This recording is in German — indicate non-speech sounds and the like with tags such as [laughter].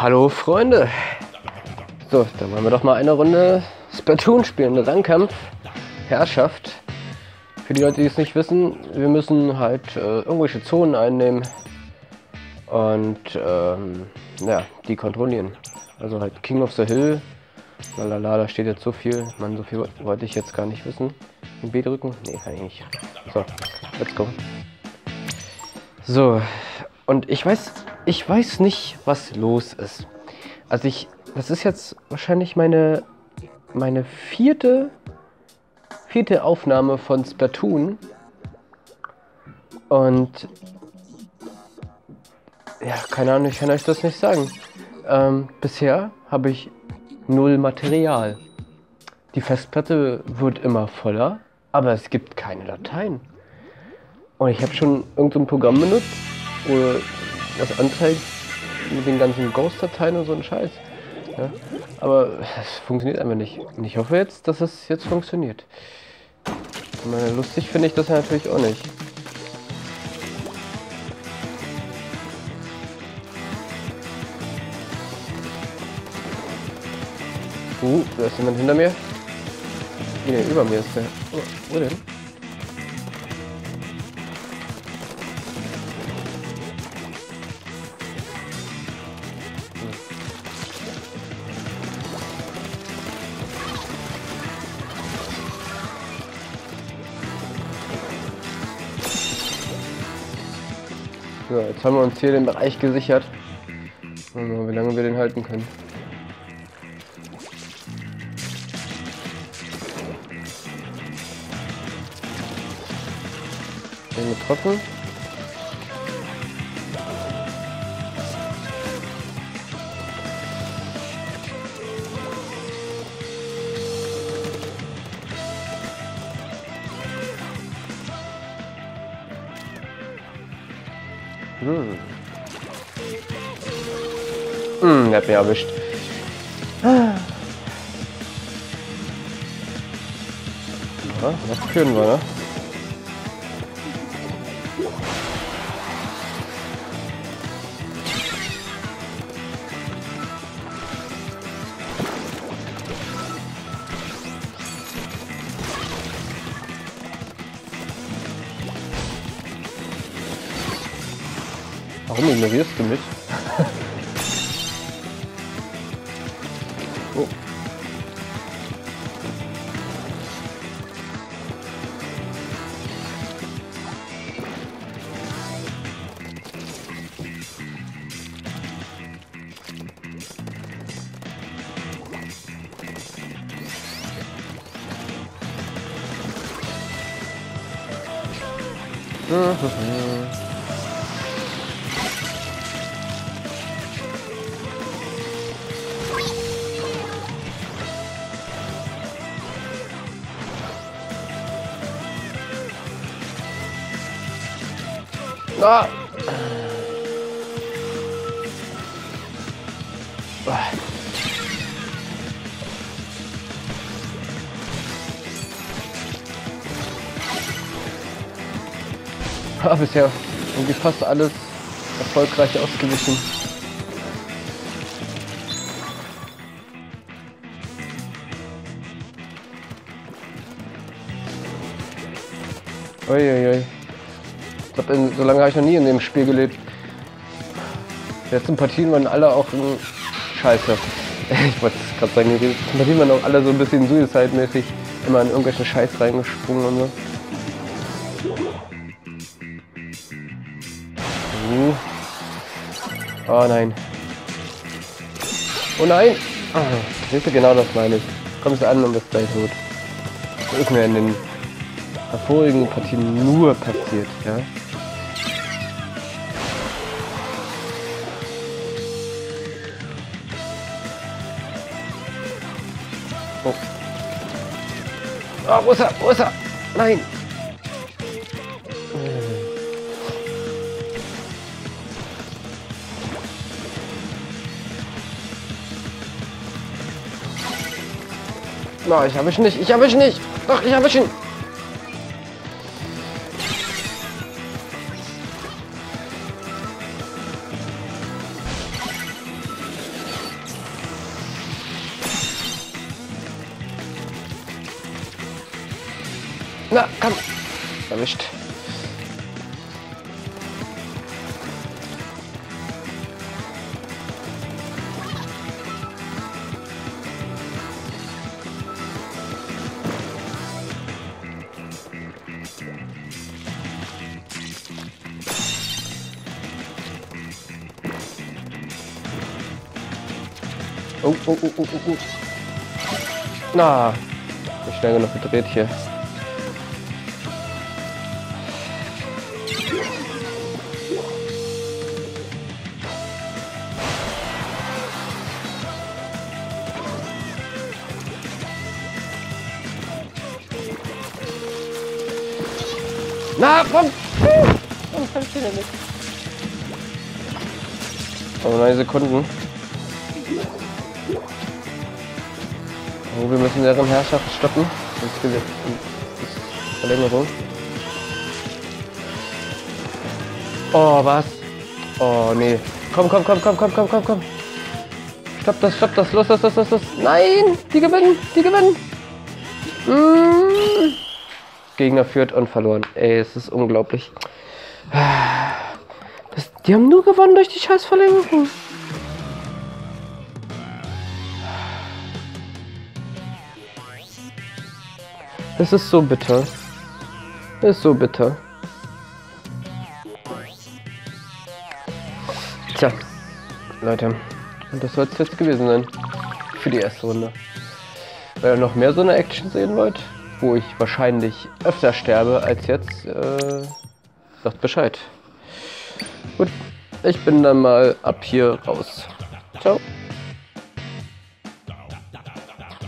Hallo Freunde. So, dann wollen wir doch mal eine Runde Splatoon spielen. Rangkampf, Herrschaft. Für die Leute, die es nicht wissen, wir müssen halt äh, irgendwelche Zonen einnehmen und ähm, ja, die kontrollieren. Also halt King of the Hill. Lalala, da steht jetzt so viel. Man, so viel wollte ich jetzt gar nicht wissen. B drücken? Nee, kann ich nicht. So, let's go. So, und ich weiß, ich weiß nicht, was los ist. Also ich, das ist jetzt wahrscheinlich meine, meine vierte, vierte Aufnahme von Splatoon. Und ja, keine Ahnung, ich kann euch das nicht sagen. Ähm, bisher habe ich null Material. Die Festplatte wird immer voller, aber es gibt keine Dateien. Und ich habe schon irgendein so Programm benutzt, wo das anzeigt mit den ganzen Ghost-Dateien und so ein Scheiß. Ja? Aber es funktioniert einfach nicht. Und ich hoffe jetzt, dass es jetzt funktioniert. meine, lustig finde ich das ja natürlich auch nicht. Uh, da ist jemand hinter mir. Nee, über mir ist der. Oh, wo denn? So, jetzt haben wir uns hier den Bereich gesichert. Mal, wie lange wir den halten können. Den getroffen. Hm. Hm, der hat mich erwischt. Ja, was führen wir, ne? Warum ignorierst du mich? oh. Mhm. [laughs] Ah. Ah, bisher irgendwie fast alles erfolgreich ausgewichen. Uiuiui. Ich glaube, so lange habe ich noch nie in dem Spiel gelebt. Die letzten Partien waren alle auch ein Scheiße. [laughs] Ich wollte gerade sagen, die letzten Partien waren auch alle so ein bisschen Suicide-mäßig. Immer in irgendwelchen Scheiß reingesprungen und so. Uh. Oh nein. Oh nein! Oh, siehst du, genau das meine ich. Kommst du an und bist gleich tot. Das ist mir in den vorigen Partien nur passiert, ja. Ah, wo ist er? Wo ist er? Nein! No, ich erwische nicht, ich erwische nicht. Doch, ich erwische ihn. Na, komm. Erwischt. Oh, oh, oh, oh, oh, oh. Na, nicht schnell genug gedreht hier. Na, komm! Warum kann ich den denn nicht? Oh, neun Sekunden. Oh, wir müssen deren Herrschaft stoppen. Das ist Verlängerung. Oh, was? Oh, nee. Komm, komm, komm, komm, komm, komm, komm, komm. Stopp das, stopp das. Los, los, los, los, los. Nein! Die gewinnen, die gewinnen. Mm. Gegner führt und verloren. Ey, es ist unglaublich. Das, die haben nur gewonnen durch die scheiß Verlängerung. Es ist so bitter. Es ist so bitter. Tja, Leute, und das soll es jetzt gewesen sein für die erste Runde. Wenn ihr noch mehr so eine Action sehen wollt, wo ich wahrscheinlich öfter sterbe als jetzt, äh, sagt Bescheid. Gut, ich bin dann mal ab hier raus. Ciao.